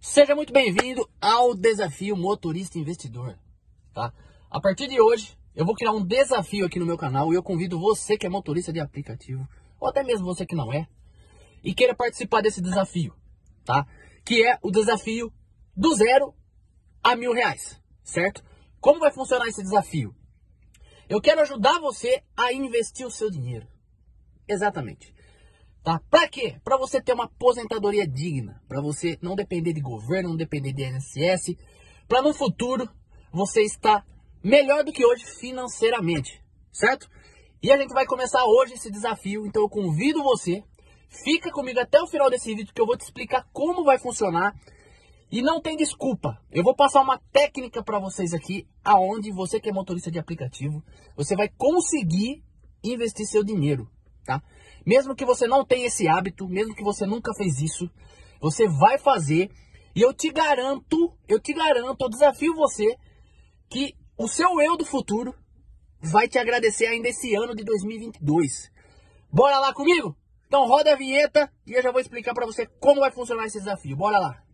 Seja muito bem-vindo ao Desafio Motorista Investidor, tá? A partir de hoje, eu vou criar um desafio aqui no meu canal e eu convido você que é motorista de aplicativo, ou até mesmo você que não é, e queira participar desse desafio, tá? Que é o desafio do zero a mil reais, certo? Como vai funcionar esse desafio? Eu quero ajudar você a investir o seu dinheiro. Exatamente. Tá? Para quê? Para você ter uma aposentadoria digna, para você não depender de governo, não depender de INSS, para no futuro você estar melhor do que hoje financeiramente, certo? E a gente vai começar hoje esse desafio, então eu convido você, fica comigo até o final desse vídeo que eu vou te explicar como vai funcionar. E não tem desculpa. Eu vou passar uma técnica para vocês aqui, aonde você que é motorista de aplicativo, você vai conseguir investir seu dinheiro, tá? Mesmo que você não tenha esse hábito, mesmo que você nunca fez isso, você vai fazer. E eu te garanto, eu te garanto, eu desafio você que o seu eu do futuro vai te agradecer ainda esse ano de 2022. Bora lá comigo? Então roda a vinheta e eu já vou explicar para você como vai funcionar esse desafio. Bora lá.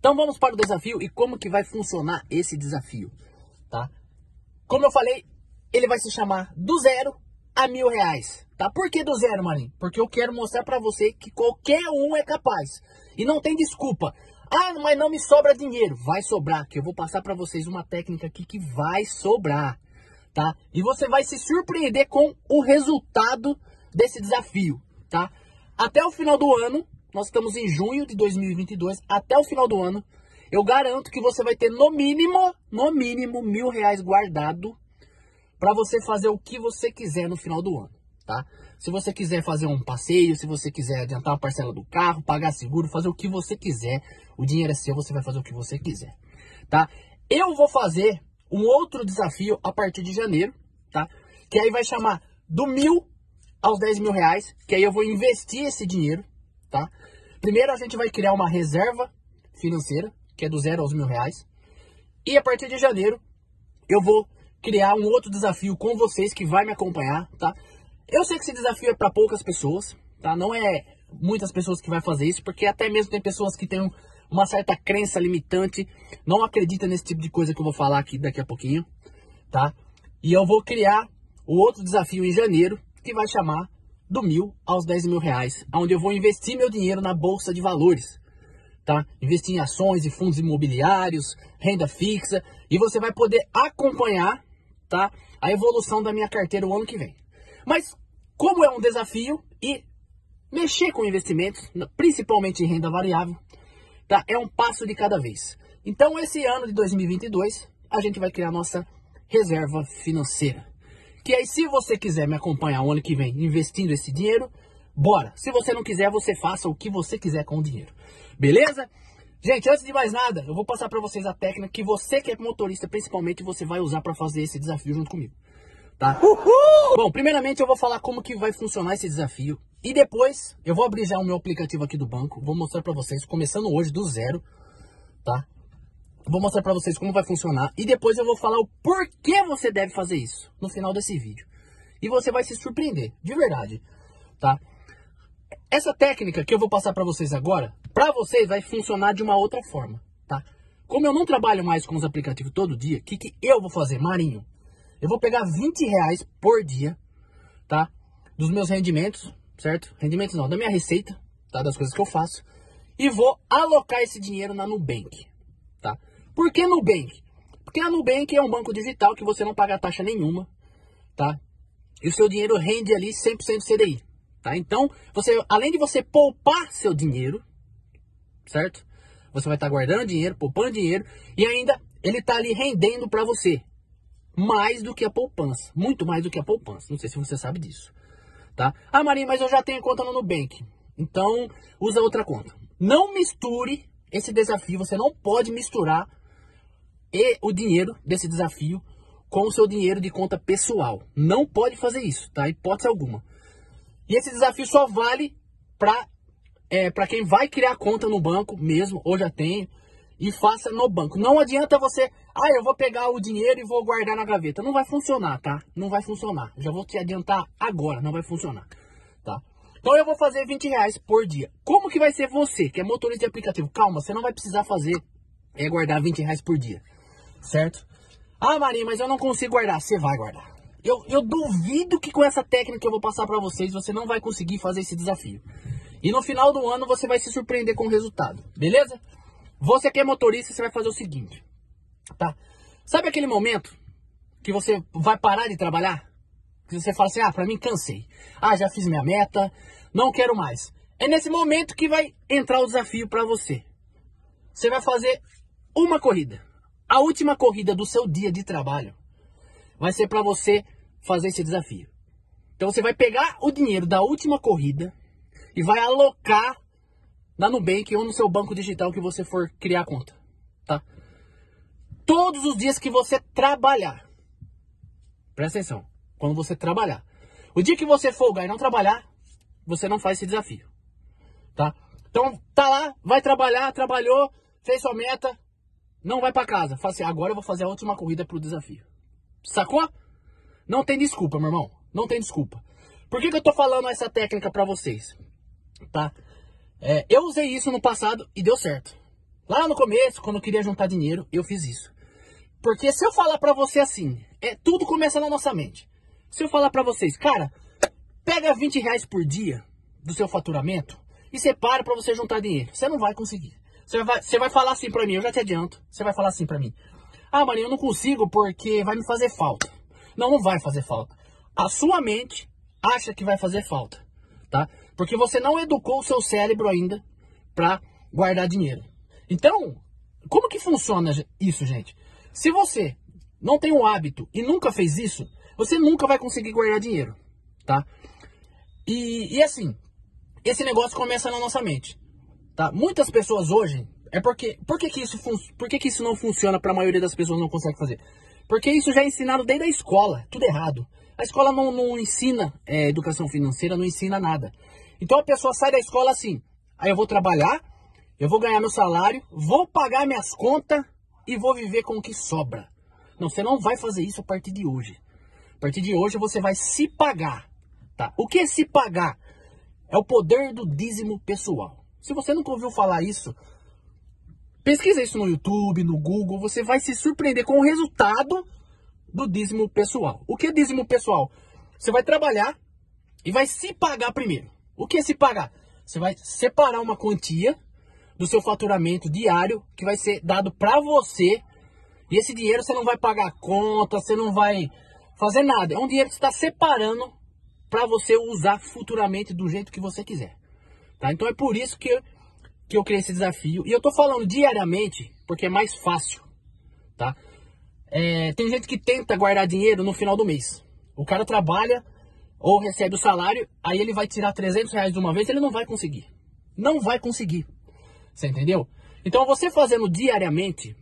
Então vamos para o desafio e como que vai funcionar esse desafio, tá? Como eu falei, ele vai se chamar do zero a mil reais, tá? Por que do zero, Marinho? Porque eu quero mostrar para você que qualquer um é capaz e não tem desculpa. Ah, mas não me sobra dinheiro. Vai sobrar, que eu vou passar para vocês uma técnica aqui que vai sobrar, tá? E você vai se surpreender com o resultado desse desafio, tá? Até o final do ano, nós estamos em junho de 2022, até o final do ano, eu garanto que você vai ter no mínimo, no mínimo, mil reais guardado para você fazer o que você quiser no final do ano, tá? Se você quiser fazer um passeio, se você quiser adiantar a parcela do carro, pagar seguro, fazer o que você quiser, o dinheiro é seu, você vai fazer o que você quiser, tá? Eu vou fazer um outro desafio a partir de janeiro, tá? Que aí vai chamar do mil aos 10 mil reais, que aí eu vou investir esse dinheiro, tá? Primeiro a gente vai criar uma reserva financeira, que é do zero aos mil reais. E a partir de janeiro eu vou criar um outro desafio com vocês que vai me acompanhar, tá? Eu sei que esse desafio é para poucas pessoas, tá? Não é muitas pessoas que vai fazer isso, porque até mesmo tem pessoas que têm uma certa crença limitante, não acredita nesse tipo de coisa que eu vou falar aqui daqui a pouquinho, tá? E eu vou criar o outro desafio em janeiro, que vai chamar do mil aos 10 mil reais, onde eu vou investir meu dinheiro na bolsa de valores, tá? Investir em ações e fundos imobiliários, renda fixa, e você vai poder acompanhar, tá? A evolução da minha carteira o ano que vem. Mas como é um desafio e mexer com investimentos, principalmente em renda variável, tá? É um passo de cada vez. Então esse ano de 2022 a gente vai criar nossa reserva financeira. Que aí, se você quiser me acompanhar o ano que vem investindo esse dinheiro, bora. Se você não quiser, você faça o que você quiser com o dinheiro. Beleza? Gente, antes de mais nada, eu vou passar para vocês a técnica que você que é motorista, principalmente, você vai usar para fazer esse desafio junto comigo. Tá? Uhul! Bom, primeiramente eu vou falar como que vai funcionar esse desafio. E depois eu vou abrir já o meu aplicativo aqui do banco. Vou mostrar para vocês, começando hoje do zero, tá? Vou mostrar para vocês como vai funcionar e depois eu vou falar o porquê você deve fazer isso no final desse vídeo. E você vai se surpreender, de verdade, tá? Essa técnica que eu vou passar para vocês agora, para vocês vai funcionar de uma outra forma, tá? Como eu não trabalho mais com os aplicativos todo dia, o que, que eu vou fazer, Marinho? Eu vou pegar 20 reais por dia, tá? Dos meus rendimentos, certo? Rendimentos não, da minha receita, tá? Das coisas que eu faço. E vou alocar esse dinheiro na Nubank, tá? Por que Nubank? Porque a Nubank é um banco digital que você não paga taxa nenhuma, tá? E o seu dinheiro rende ali 100% CDI, tá? Então, você, além de você poupar seu dinheiro, certo? Você vai estar guardando dinheiro, poupando dinheiro e ainda ele está ali rendendo para você mais do que a poupança, muito mais do que a poupança. Não sei se você sabe disso, tá? Ah, Marinho, mas eu já tenho conta no Nubank. Então, usa outra conta. Não misture esse desafio, você não pode misturar e o dinheiro desse desafio com o seu dinheiro de conta pessoal. Não pode fazer isso, tá? Hipótese alguma. E esse desafio só vale para é, para quem vai criar conta no banco mesmo, ou já tem, e faça no banco. Não adianta você, ah, eu vou pegar o dinheiro e vou guardar na gaveta. Não vai funcionar, tá? Não vai funcionar. Já vou te adiantar agora, não vai funcionar, tá? Então eu vou fazer 20 reais por dia. Como que vai ser você, que é motorista de aplicativo? Calma, você não vai precisar fazer, é guardar 20 reais por dia, certo? Ah, Marinho, mas eu não consigo guardar. Você vai guardar. Eu, eu duvido que com essa técnica que eu vou passar para vocês, você não vai conseguir fazer esse desafio. E no final do ano você vai se surpreender com o resultado, beleza? Você que é motorista, você vai fazer o seguinte, tá? Sabe aquele momento que você vai parar de trabalhar? Que você fala assim, ah, pra mim cansei. Ah, já fiz minha meta, não quero mais. É nesse momento que vai entrar o desafio para você. Você vai fazer uma corrida. A última corrida do seu dia de trabalho vai ser para você fazer esse desafio. Então você vai pegar o dinheiro da última corrida e vai alocar na Nubank ou no seu banco digital que você for criar a conta, tá? Todos os dias que você trabalhar. Presta atenção quando você trabalhar. O dia que você folgar e não trabalhar, você não faz esse desafio. Tá? Então, tá lá, vai trabalhar, trabalhou, fez sua meta, não vai para casa. Fala assim, agora eu vou fazer a última corrida pro desafio. Sacou? Não tem desculpa, meu irmão. Não tem desculpa. Por que, que eu tô falando essa técnica para vocês? Tá? É, eu usei isso no passado e deu certo. Lá no começo, quando eu queria juntar dinheiro, eu fiz isso. Porque se eu falar para você assim, é tudo começa na nossa mente. Se eu falar para vocês, cara, pega 20 reais por dia do seu faturamento e separa para você juntar dinheiro. Você não vai conseguir. Você vai, você vai falar assim para mim, eu já te adianto. Você vai falar assim para mim. Ah, Marinho, eu não consigo porque vai me fazer falta. Não, não vai fazer falta. A sua mente acha que vai fazer falta, tá? Porque você não educou o seu cérebro ainda para guardar dinheiro. Então, como que funciona isso, gente? Se você não tem o hábito e nunca fez isso, você nunca vai conseguir guardar dinheiro, tá? E, e assim, esse negócio começa na nossa mente, tá? Muitas pessoas hoje, é porque, por que que isso, por que que isso não funciona para a maioria das pessoas não consegue fazer? Porque isso já é ensinado desde a escola, tudo errado. A escola não, não ensina é, educação financeira, não ensina nada. Então a pessoa sai da escola assim, aí eu vou trabalhar, eu vou ganhar meu salário, vou pagar minhas contas e vou viver com o que sobra. Não, você não vai fazer isso a partir de hoje. A partir de hoje você vai se pagar, tá? O que é se pagar? É o poder do dízimo pessoal. Se você nunca ouviu falar isso, pesquisa isso no YouTube, no Google, você vai se surpreender com o resultado do dízimo pessoal. O que é dízimo pessoal? Você vai trabalhar e vai se pagar primeiro. O que é se pagar? Você vai separar uma quantia do seu faturamento diário que vai ser dado para você. E esse dinheiro você não vai pagar conta, você não vai fazer nada. É um dinheiro que você está separando para você usar futuramente do jeito que você quiser. Tá? Então é por isso que eu, que eu criei esse desafio. E eu estou falando diariamente porque é mais fácil. Tá? É, tem gente que tenta guardar dinheiro no final do mês. O cara trabalha ou recebe o salário, aí ele vai tirar 300 reais de uma vez, ele não vai conseguir. Não vai conseguir. Você entendeu? Então você fazendo diariamente,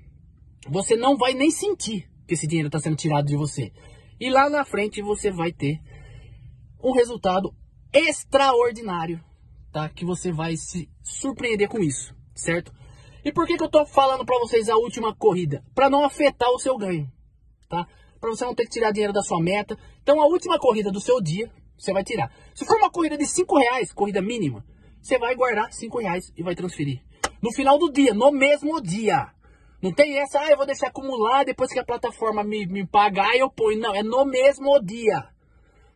você não vai nem sentir que esse dinheiro está sendo tirado de você. E lá na frente você vai ter um resultado extraordinário, tá? Que você vai se surpreender com isso, certo? E por que, que eu tô falando para vocês a última corrida? Para não afetar o seu ganho, tá? Para você não ter que tirar dinheiro da sua meta. Então a última corrida do seu dia, você vai tirar. Se for uma corrida de 5 reais, corrida mínima, você vai guardar 5 reais e vai transferir. No final do dia, no mesmo dia. Não tem essa, ah, eu vou deixar acumular, depois que a plataforma me, me pagar, eu ponho. Não, é no mesmo dia.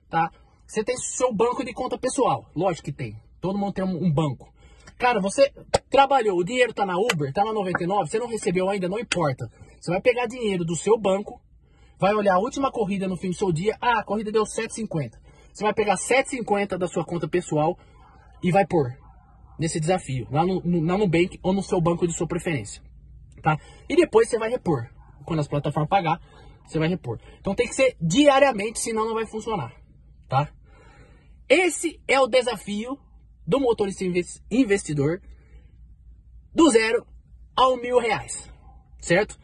Tá? Você tem seu banco de conta pessoal. Lógico que tem. Todo mundo tem um, banco. Cara, você trabalhou, o dinheiro tá na Uber, tá na 99, você não recebeu ainda, não importa. Você vai pegar dinheiro do seu banco, vai olhar a última corrida no fim do seu dia, ah, a corrida deu 7,50. Você vai pegar 7,50 da sua conta pessoal e vai pôr nesse desafio, lá no, no, na Nubank ou no seu banco de sua preferência tá? E depois você vai repor. Quando as plataformas pagar, você vai repor. Então tem que ser diariamente, senão não vai funcionar, tá? Esse é o desafio do motorista investidor do zero ao mil reais, certo?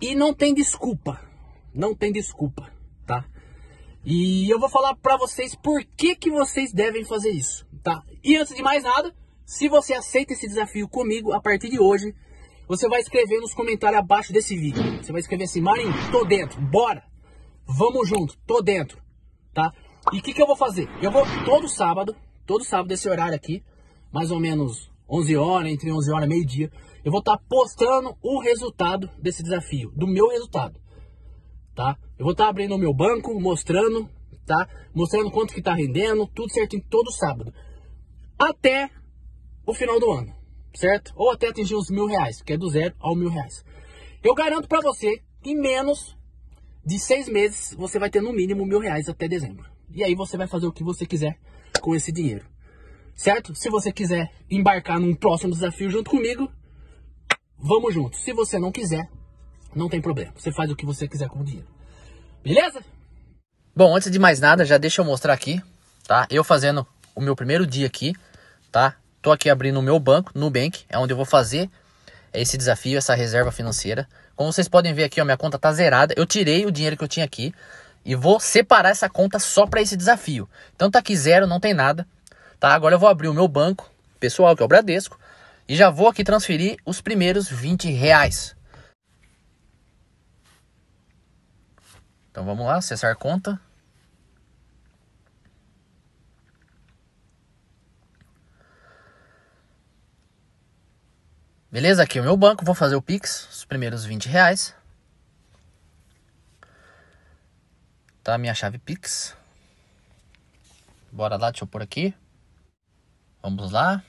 E não tem desculpa, não tem desculpa, tá? E eu vou falar para vocês por que, que vocês devem fazer isso, tá? E antes de mais nada, se você aceita esse desafio comigo, a partir de hoje, você vai escrever nos comentários abaixo desse vídeo. Você vai escrever assim, Marinho, tô dentro, bora! Vamos junto, tô dentro, tá? E o que, que eu vou fazer? Eu vou todo sábado, todo sábado desse horário aqui, mais ou menos 11 horas, entre 11 horas e meio-dia, eu vou estar tá postando o resultado desse desafio, do meu resultado, tá? Eu vou estar tá abrindo o meu banco, mostrando, tá? Mostrando quanto que tá rendendo, tudo certinho, todo sábado. Até o final do ano, certo? Ou até atingir os mil reais, que é do zero ao mil reais. Eu garanto para você que em menos de seis meses você vai ter no mínimo mil reais até dezembro. E aí você vai fazer o que você quiser com esse dinheiro. Certo? Se você quiser embarcar num próximo desafio junto comigo, vamos junto. Se você não quiser, não tem problema. Você faz o que você quiser com o dinheiro. Beleza? Bom, antes de mais nada, já deixa eu mostrar aqui, tá? Eu fazendo o meu primeiro dia aqui, tá? Tô aqui abrindo o meu banco, Nubank, é onde eu vou fazer esse desafio, essa reserva financeira. Como vocês podem ver aqui, ó, minha conta tá zerada. Eu tirei o dinheiro que eu tinha aqui e vou separar essa conta só para esse desafio. Então tá aqui zero, não tem nada. Tá? Agora eu vou abrir o meu banco pessoal, que é o Bradesco, e já vou aqui transferir os primeiros 20 reais. Então vamos lá, acessar conta. Beleza, aqui é o meu banco, vou fazer o Pix, os primeiros 20 reais. Tá a minha chave Pix. Bora lá, deixa eu pôr aqui. Vamos lá.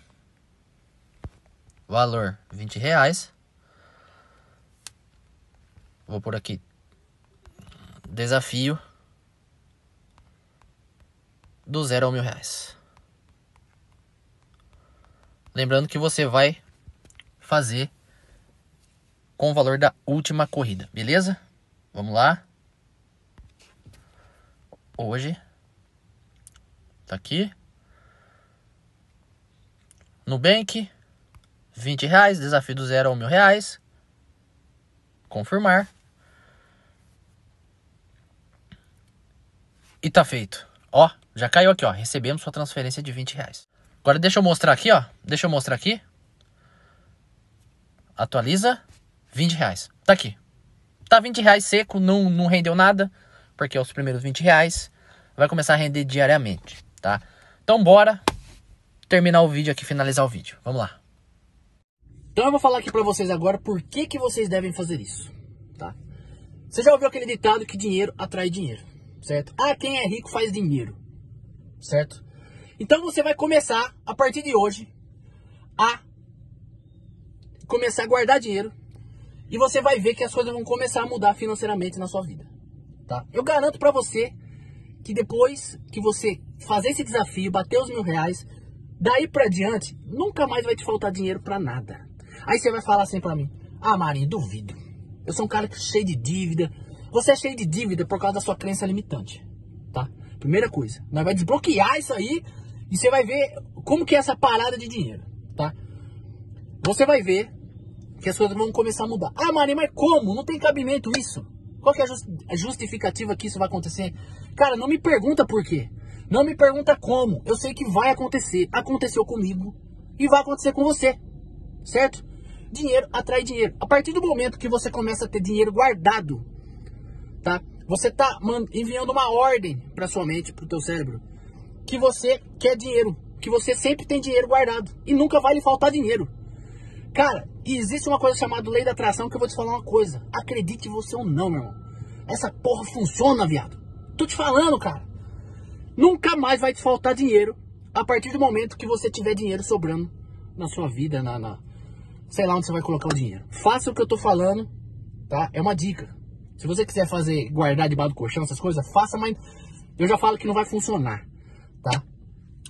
Valor 20 reais. Vou por aqui. Desafio. Do zero ao mil reais. Lembrando que você vai fazer com o valor da última corrida, beleza? Vamos lá. Hoje. Tá aqui. Nubank, 20 reais, desafio do zero ao mil reais. Confirmar. E tá feito. Ó, já caiu aqui, ó. Recebemos sua transferência de 20 reais. Agora deixa eu mostrar aqui, ó. Deixa eu mostrar aqui. Atualiza. 20 reais. Tá aqui. Tá 20 reais seco, não, não rendeu nada. Porque os primeiros 20 reais. Vai começar a render diariamente, tá? Então bora terminar o vídeo aqui, finalizar o vídeo. Vamos lá. Então eu vou falar aqui pra vocês agora por que, que vocês devem fazer isso, tá? Você já ouviu aquele ditado que dinheiro atrai dinheiro, certo? Ah, quem é rico faz dinheiro, certo? Então você vai começar, a partir de hoje, a começar a guardar dinheiro e você vai ver que as coisas vão começar a mudar financeiramente na sua vida, tá? Eu garanto pra você que depois que você fazer esse desafio, bater os mil reais, Daí pra diante, nunca mais vai te faltar dinheiro pra nada. Aí você vai falar assim pra mim: Ah, Marinho, duvido. Eu sou um cara cheio de dívida. Você é cheio de dívida por causa da sua crença limitante, tá? Primeira coisa. Nós vai desbloquear isso aí e você vai ver como que é essa parada de dinheiro, tá? Você vai ver que as coisas vão começar a mudar. Ah, Marinho, mas como? Não tem cabimento isso. Qual que é a justificativa que isso vai acontecer? Cara, não me pergunta por quê. Não me pergunta como. Eu sei que vai acontecer. Aconteceu comigo e vai acontecer com você. Certo? Dinheiro atrai dinheiro. A partir do momento que você começa a ter dinheiro guardado, tá? Você tá enviando uma ordem para sua mente, para o teu cérebro, que você quer dinheiro, que você sempre tem dinheiro guardado e nunca vai lhe faltar dinheiro. Cara, existe uma coisa chamada lei da atração que eu vou te falar uma coisa. Acredite você ou não, meu irmão. Essa porra funciona, viado. Tô te falando, cara. Nunca mais vai te faltar dinheiro a partir do momento que você tiver dinheiro sobrando na sua vida, na, na, sei lá onde você vai colocar o dinheiro. Faça o que eu tô falando, tá? É uma dica. Se você quiser fazer, guardar debaixo do colchão, essas coisas, faça, mas eu já falo que não vai funcionar, tá?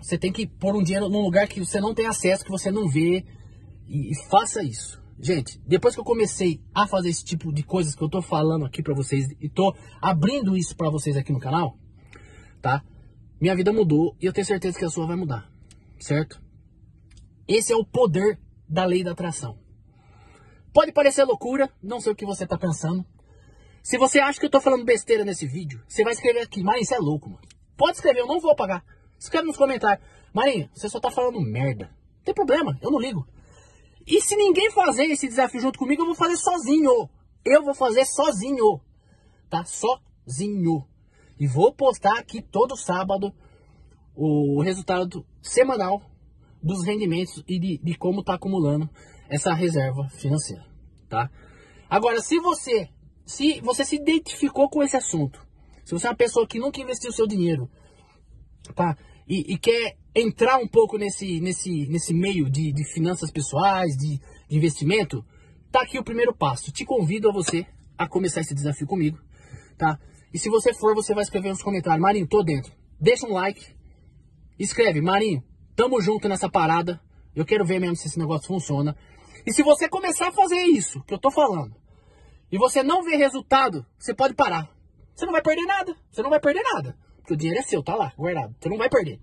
Você tem que pôr um dinheiro num lugar que você não tem acesso, que você não vê, e, e faça isso. Gente, depois que eu comecei a fazer esse tipo de coisas que eu tô falando aqui pra vocês, e tô abrindo isso pra vocês aqui no canal, tá? Minha vida mudou e eu tenho certeza que a sua vai mudar, certo? Esse é o poder da lei da atração. Pode parecer loucura, não sei o que você está pensando. Se você acha que eu estou falando besteira nesse vídeo, você vai escrever aqui, mas isso é louco, mano. Pode escrever, eu não vou apagar. Escreve nos comentários. Marinho, você só tá falando merda. Não tem problema, eu não ligo. E se ninguém fazer esse desafio junto comigo, eu vou fazer sozinho. Eu vou fazer sozinho. Tá? Sozinho. E vou postar aqui todo sábado o resultado semanal dos rendimentos e de, de como está acumulando essa reserva financeira, tá? Agora, se você se você se identificou com esse assunto, se você é uma pessoa que nunca investiu seu dinheiro, tá? E, e quer entrar um pouco nesse, nesse, nesse meio de, de finanças pessoais, de, de investimento, tá aqui o primeiro passo. Te convido a você a começar esse desafio comigo, tá? E se você for, você vai escrever nos comentários, Marinho, tô dentro. Deixa um like, escreve, Marinho, tamo junto nessa parada. Eu quero ver mesmo se esse negócio funciona. E se você começar a fazer isso que eu tô falando, e você não ver resultado, você pode parar. Você não vai perder nada. Você não vai perder nada. Porque o dinheiro é seu, tá lá, guardado. Você não vai perder.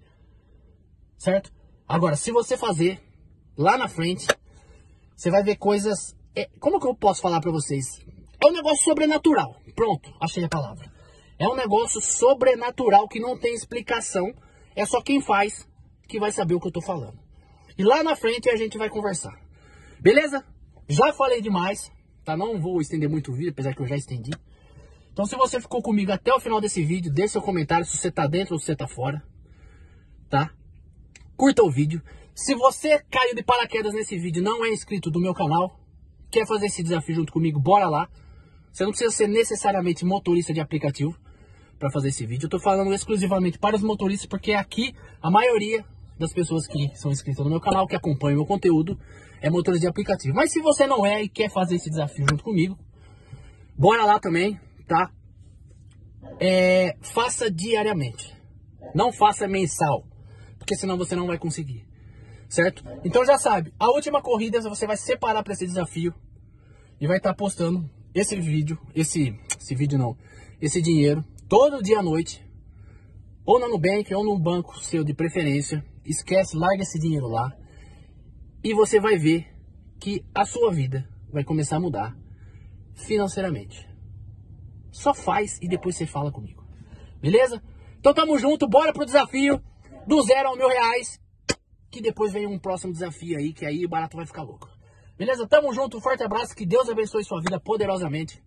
Certo? Agora, se você fazer lá na frente, você vai ver coisas. É, como que eu posso falar para vocês? É um negócio sobrenatural. Pronto, achei a palavra. É um negócio sobrenatural que não tem explicação. É só quem faz que vai saber o que eu tô falando. E lá na frente a gente vai conversar. Beleza? Já falei demais, tá? Não vou estender muito o vídeo, apesar que eu já estendi. Então se você ficou comigo até o final desse vídeo, deixe seu comentário se você tá dentro ou se você tá fora, tá? Curta o vídeo. Se você caiu de paraquedas nesse vídeo não é inscrito do meu canal, quer fazer esse desafio junto comigo, bora lá. Você não precisa ser necessariamente motorista de aplicativo para fazer esse vídeo. Eu tô falando exclusivamente para os motoristas, porque aqui a maioria das pessoas que são inscritas no meu canal, que acompanham o meu conteúdo, é motorista de aplicativo. Mas se você não é e quer fazer esse desafio junto comigo, bora lá também, tá? É, faça diariamente. Não faça mensal, porque senão você não vai conseguir. Certo? Então já sabe, a última corrida você vai separar para esse desafio e vai estar tá postando esse vídeo, esse esse vídeo não, esse dinheiro todo dia à noite, ou no Nubank ou num banco seu de preferência. Esquece, larga esse dinheiro lá e você vai ver que a sua vida vai começar a mudar financeiramente. Só faz e depois você fala comigo. Beleza? Então tamo junto, bora pro desafio do zero ao mil reais. Que depois vem um próximo desafio aí, que aí o barato vai ficar louco. Beleza? Tamo junto, um forte abraço, que Deus abençoe sua vida poderosamente.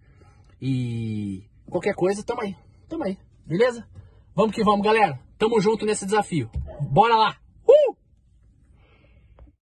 E qualquer coisa, tamo aí. Tamo aí. Beleza? Vamos que vamos, galera. Tamo junto nesse desafio. Bora lá! Uh!